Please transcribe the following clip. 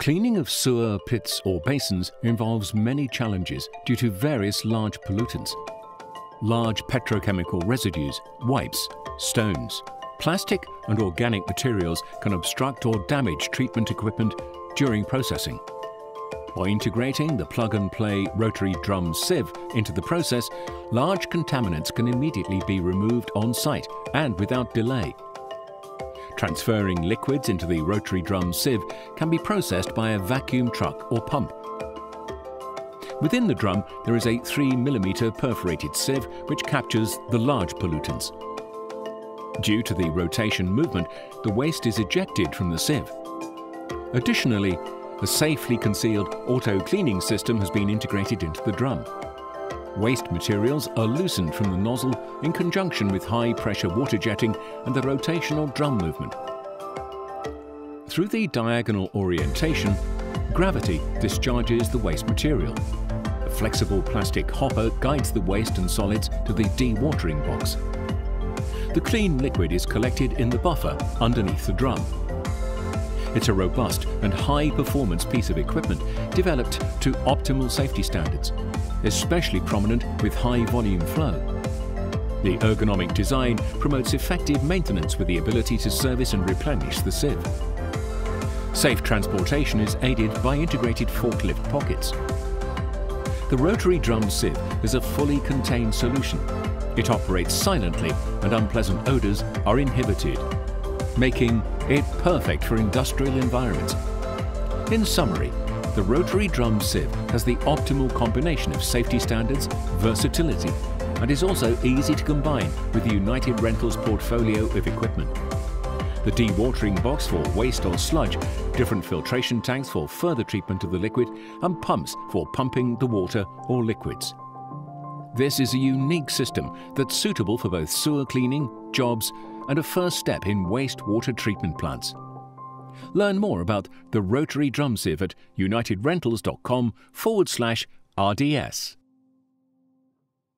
Cleaning of sewer pits or basins involves many challenges due to various large pollutants. Large petrochemical residues, wipes, stones, plastic and organic materials can obstruct or damage treatment equipment during processing. By integrating the plug-and-play rotary drum sieve into the process, large contaminants can immediately be removed on site and without delay. Transferring liquids into the rotary drum sieve can be processed by a vacuum truck or pump. Within the drum, there is a 3mm perforated sieve which captures the large pollutants. Due to the rotation movement, the waste is ejected from the sieve. Additionally, a safely concealed auto-cleaning system has been integrated into the drum. Waste materials are loosened from the nozzle in conjunction with high-pressure water jetting and the rotational drum movement. Through the diagonal orientation, gravity discharges the waste material. A flexible plastic hopper guides the waste and solids to the dewatering box. The clean liquid is collected in the buffer underneath the drum. It's a robust and high-performance piece of equipment developed to optimal safety standards especially prominent with high volume flow. The ergonomic design promotes effective maintenance with the ability to service and replenish the sieve. Safe transportation is aided by integrated forklift pockets. The rotary drum sieve is a fully contained solution. It operates silently and unpleasant odours are inhibited, making it perfect for industrial environments. In summary, the rotary drum sieve has the optimal combination of safety standards, versatility, and is also easy to combine with the United Rentals portfolio of equipment. The dewatering box for waste or sludge, different filtration tanks for further treatment of the liquid, and pumps for pumping the water or liquids. This is a unique system that's suitable for both sewer cleaning, jobs, and a first step in wastewater treatment plants. Learn more about the rotary drum sieve at unitedrentals.com forward slash RDS.